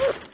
Ugh.